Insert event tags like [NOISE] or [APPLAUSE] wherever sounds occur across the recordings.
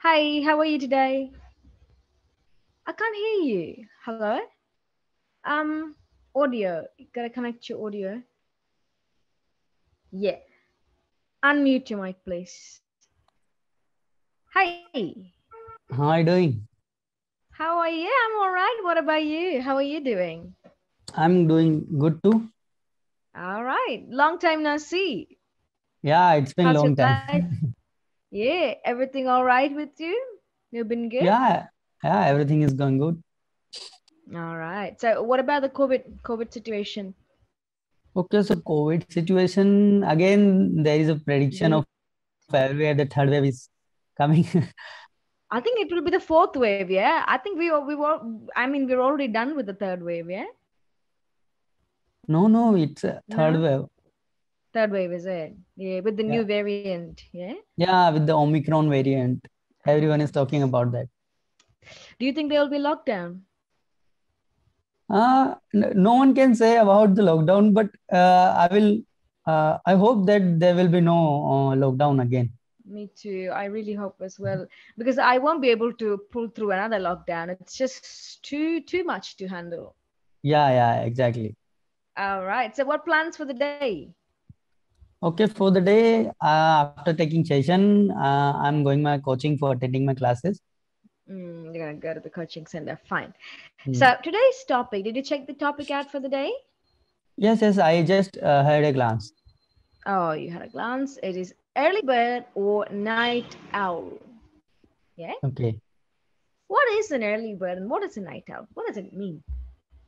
Hi, how are you today? I can't hear you. Hello? Um, audio. You gotta connect your audio. Yeah. Unmute your mic, please. Hi. How are you doing? How are you? I'm all right. What about you? How are you doing? I'm doing good too. All right. Long time no see. Yeah, it's been a How's long time. [LAUGHS] Yeah. Everything all right with you? You've been good? Yeah, yeah, everything is going good. All right. So what about the COVID COVID situation? Okay, so COVID situation again, there is a prediction Mhm. of everywhere the third wave is coming. [LAUGHS] I think it will be the fourth wave, yeah. I think we were, we were I mean we're already done with the third wave, yeah. No, no, it's a third No? wave. Third wave is it? Yeah, with the Yeah, new variant, yeah. yeah, with the Omicron variant. Everyone is talking about that. Do you think there will be lockdown? Uh, no one can say about the lockdown, but uh, I will. Uh, I hope that there will be no uh, lockdown again. Me too. I really hope as well because I won't be able to pull through another lockdown. It's just too too much to handle. Yeah, yeah, exactly. All right. So what plans for the day? Okay, for the day, uh, after taking session, uh, I'm going my coaching for attending my classes. Mm, you're gonna go to the coaching center. Fine. Hmm. So today's topic, did you check the topic out for the day? Yes, yes, I just uh, had a glance. Oh, you had a glance. It is early bird or night owl. Yeah. Okay. What is an early bird and what is a night owl? What does it mean?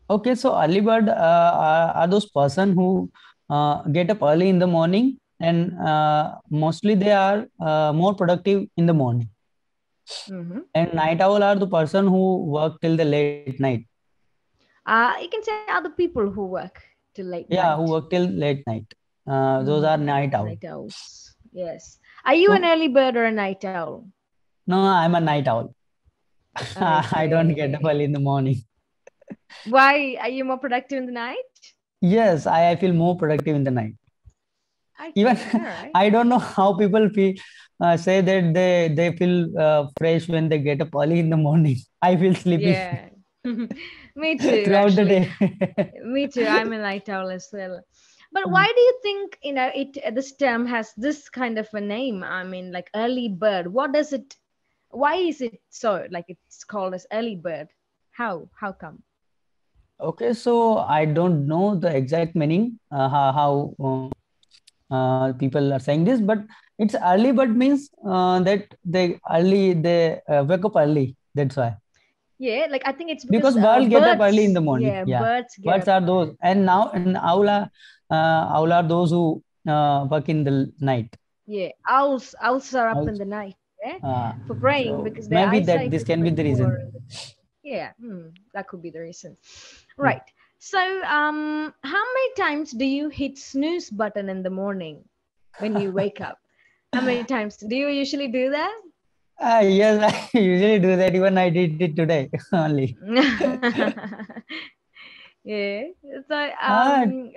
Okay, so early bird uh, are, are those person who uh, get up early in the morning and uh, mostly they are uh, more productive in the morning. Mm-hmm. And night owl are the person who work till the late night. Uh, you can say other people who work till late Yeah, who work till late night. Uh, those are night owl. Night owls. Yes. Are you an early bird or a night owl? no, I'm a night owl. [LAUGHS] I don't get up early in the morning. Why are you more productive in the night? Yes, I, I feel more productive in the night. Even Okay, [LAUGHS] all right. I don't know how people feel uh, say that they they feel uh, fresh when they get up early in the morning. [LAUGHS] I feel sleepy Yeah. [LAUGHS] Me too, throughout the day. Me too. I'm a night owl as well. But Mm. why do you think you know it? This term has this kind of a name. I mean, like early bird. What does it? Why is it so? Like it's called as early bird. How? How come? Okay, so I don't know the exact meaning uh, how, how uh, uh, people are saying this, but it's early, but means uh, that they early they uh, wake up early. That's why. Yeah, like I think it's because Because uh, birds get up early in the morning. Yeah, Yeah, birds get birds are those, and now and owl are uh, owl are those who uh, work in the night. Yeah, owls. Owls are up in the night. Yeah, Uh, for praying so because maybe that this can be the reason. Yeah, hmm, that could be the reason. Yeah. Right. So, um, how many times do you hit snooze button in the morning when you wake up? How many [LAUGHS] times do you usually do that? Uh, yes, [LAUGHS] I usually do that. Even I did it today [LAUGHS] only. yeah. So, Uh, um,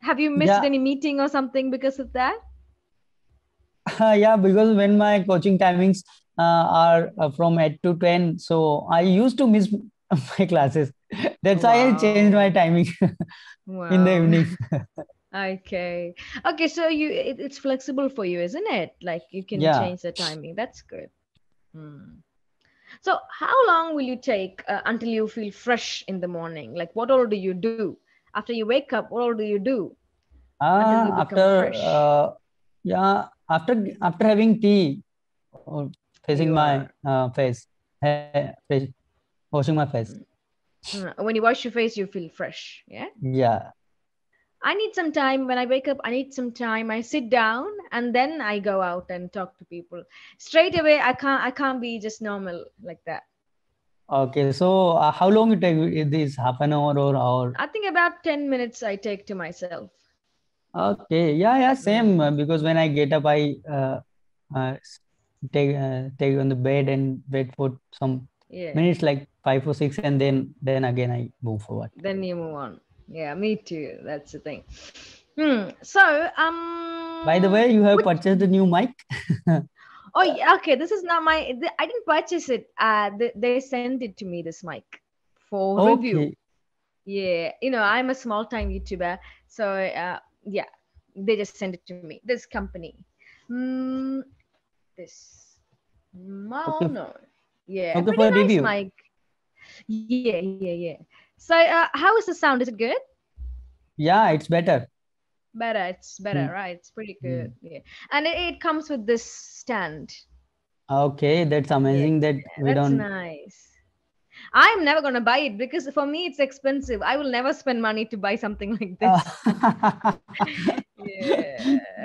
have you missed yeah, any meeting or something because of that? uh, yeah, because when my coaching timings uh, are uh, from 8 to 10, so I used to miss [LAUGHS] my classes. That's why I changed my Wow. timing [LAUGHS] in the evening. [LAUGHS] Okay. Okay, so you it, it's flexible for you, isn't it? Like you can Yeah. change the timing. That's good. Hmm. So how long will you take uh, until you feel fresh in the morning? Like what all do you do after you wake up? What all do you do Uh, after uh, yeah, after after having tea, or facing You my uh, face, face, washing my face. Mm, when you wash your face, you feel fresh. Yeah. Yeah. I need some time when I wake up. I need some time. I sit down and then I go out and talk to people. Straight away, I can't. I can't be just normal like that. Okay. So uh, how long it take? Is this half an hour or hour? I think about 10 minutes I take to myself. Okay. Yeah, yeah, Mm. same. uh, Because when I get up, I uh, uh, take uh, take on the bed and wait for some Yeah. minutes, like five or six, and then then again I move forward. Then you move on. Yeah, me too. That's the thing. Hmm. So, um By the way, you have purchased a new mic. [LAUGHS] Oh, yeah, okay. This is not my. I didn't purchase it. Uh, they, they sent it to me. This mic for review. Okay. Yeah, you know, I'm a small time YouTuber, so uh, yeah, they just sent it to me. This company, mm, this Maono, yeah, Okay, pretty for nice review. mic. Yeah, yeah, yeah. So, uh, how is the sound? Is it good? Yeah, it's better. Better. It's better, Hmm. right? It's pretty good. Yeah, and it, it comes with this stand. Okay, that's amazing that we That's don't. nice. I'm never gonna buy it because for me it's expensive. I will never spend money to buy something [LAUGHS] like this. [LAUGHS] [LAUGHS] yeah,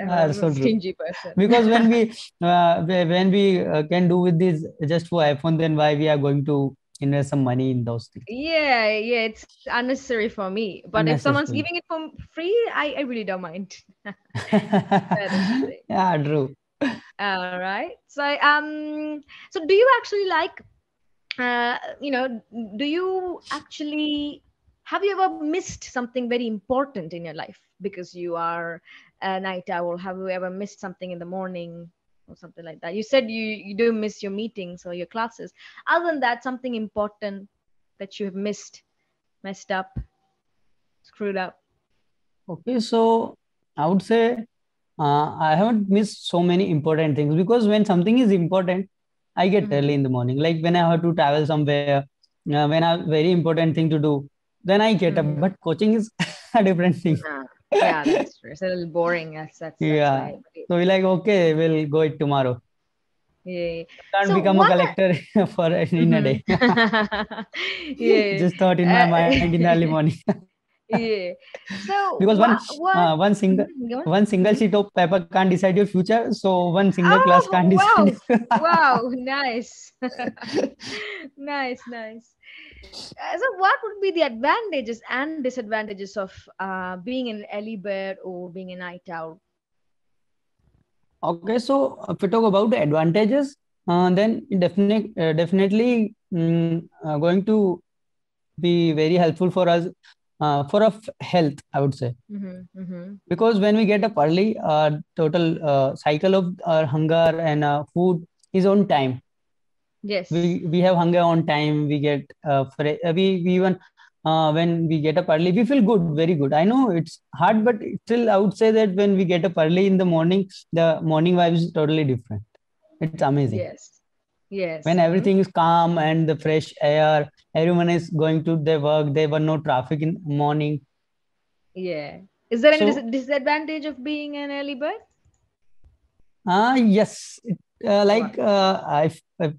Ah, I'm so a true. stingy person. because when we [LAUGHS] uh, when we uh, can do with this just for iPhone, then why we are going to invest some money in those things? Yeah, yeah, it's unnecessary for me. But if someone's giving it for free, I, I really don't mind. [LAUGHS] That is the thing. [LAUGHS] yeah, true. All right. So um so do you actually like uh you know do you actually have you ever missed something very important in your life because you are a night owl? Have you ever missed something in the morning or something like that? You said you you do miss your meetings or your classes. Other than that, something important that you have missed, messed up, screwed up. Okay, so I would say uh, I haven't missed so many important things because when something is important, I get Mhm. early in the morning. Like when I have to travel somewhere, uh, when I have very important thing to do, then I get up. Mhm. But coaching is [LAUGHS] a different thing. Ah, yeah, that's true. It's a little boring. That's that's, that's Yeah. right. So we're like, okay, we'll go it tomorrow. Yeah. Can't So become a what collector [LAUGHS] for in a day. [LAUGHS] [LAUGHS] yeah. Just thought in my Uh, mind in the early morning. Yeah. So Because one what? uh, one single on. one single sheet of paper can't decide your future. So one single class Oh, can't wow. decide. wow, [LAUGHS] nice. [LAUGHS] nice, nice. Uh, so, what would be the advantages and disadvantages of uh, being an early bird or being a night owl? Okay, so if we talk about the advantages, uh, then definitely, uh, definitely mm, uh, going to be very helpful for us uh, for our f- health, I would say. Mm-hmm, mm-hmm. Because when we get up early, our total uh, cycle of our hunger and uh, food is on time. Yes. We we have hunger on time. We get uh, fre- uh, we we even uh, when we get up early, we feel good, very good. I know it's hard, but still, I would say that when we get up early in the morning, the morning vibe is totally different. It's amazing. Yes. Yes. When everything is calm and the fresh air, everyone is going to their work. There were no traffic in morning. Yeah. Is there any So- dis- disadvantage of being an early bird? Ah, yes. It, uh, like uh, I've, I've